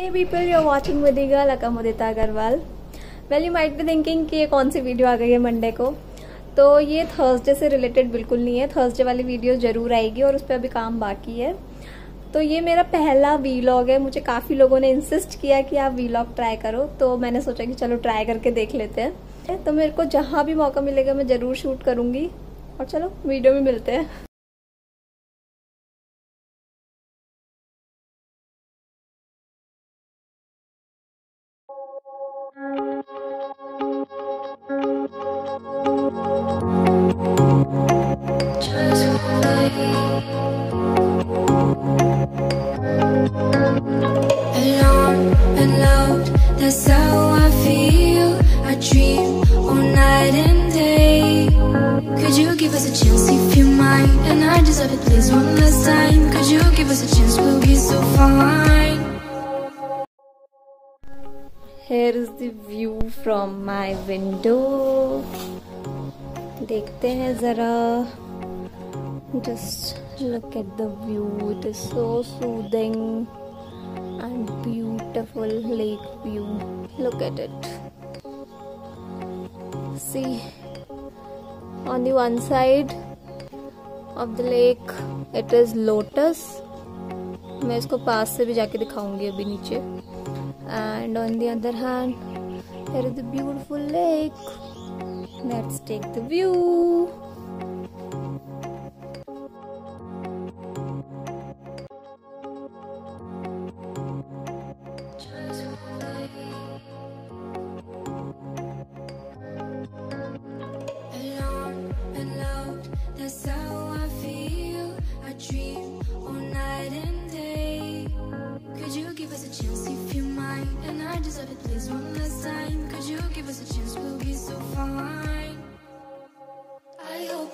Hey people, you're watching Vidiga Lakamudita Agarwal. Well, you might be thinking कि ये कौन सी वीडियो आ गई है मंडे को? तो ये थर्सडे से रिलेटेड बिल्कुल नहीं है। थर्सडे वाली वीडियो ज़रूर आएगी और उस पर अभी काम बाकी है। तो ये मेरा पहला वीलॉग है। मुझे काफ़ी लोगों ने इंसिस्ट किया कि आप वीलॉग ट्राई करो। तो मैंने सोचा कि चलो ट्राई करके देख लेते हैं। तो मेरे को जहाँ भी मौका मिलेगा मैं ज़रूर शूट करूँगी। और चलो वीडियो में मिलते हैं। Here is the view from my window. देखते हैं जरा। Just look at the view it is so soothing and beautiful lake view look at it see on the one side of the lake it is lotus मैं इसको पास से भी जाके दिखाऊँगी अभी नीचे। And on the other hand it is the beautiful lake let's take the view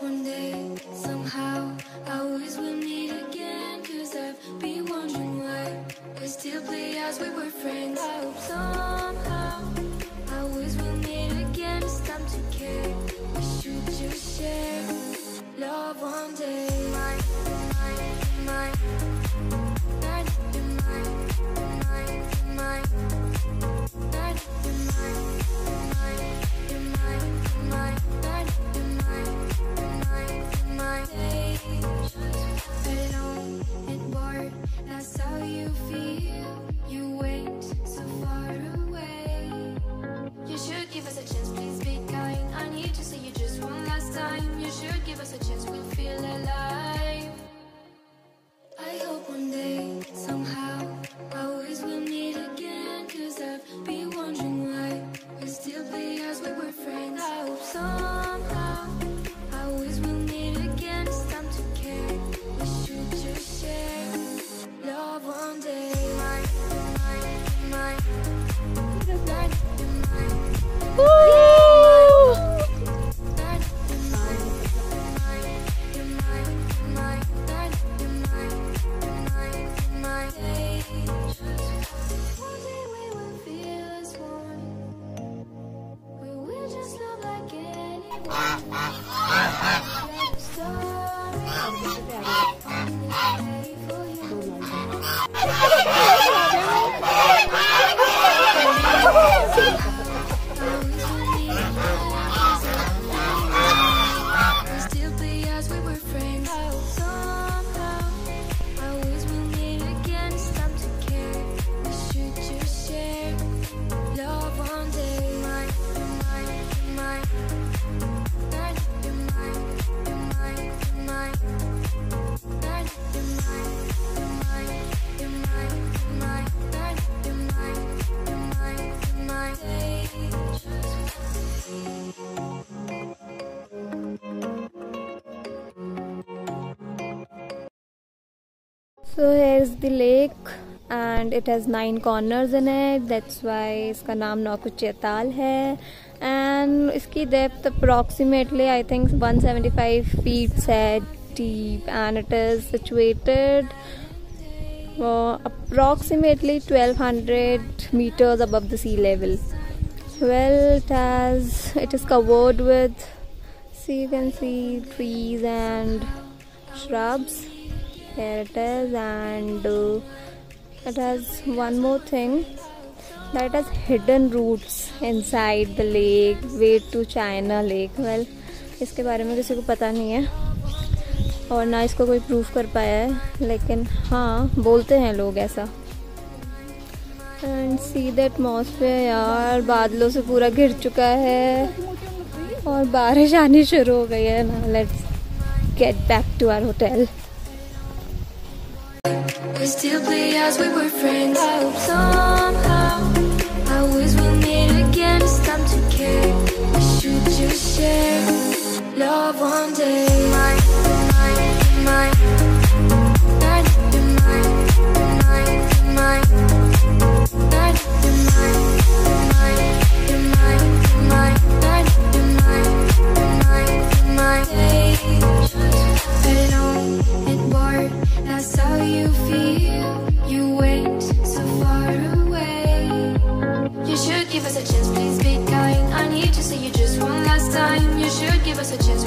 one day, somehow, I always will meet again. Cause I've been wondering why we still play as we were friends. I hope somehow, Ah, ah, ah, ah. So here is the lake and it has nine corners in it that's why इसका नाम नौकुचैताल है and इसकी depth approximately I think 175 seventy five feets है deep and it is situated approximately twelve hundred metres above the sea level well it has it is covered with see can see trees and shrubs is and uh, it has one more thing that has hidden roots inside the lake way to China lake. Well इसके बारे में किसी को पता नहीं है और ना इसको कोई प्रूफ कर पाया है लेकिन हाँ बोलते हैं लोग ऐसा। एंड सी द एटमोसफेयर यार बादलों से पूरा घिर चुका है और बारिश आनी शुरू हो गई है ना। Let's get back to our hotel We still play as we were friends. I hope somehow I wish we'll meet again. It's time to care. We should just share love one day. Mine, mine, mine. Be kind.